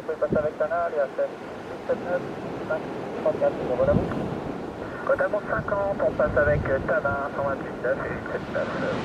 vous pouvez passer avec Tana, allez à 7, 7, 9, 5, 34, c'est bon, voilà vous. Côte à 50, on passe avec Tana, 128, 9 et 8, 7, 9.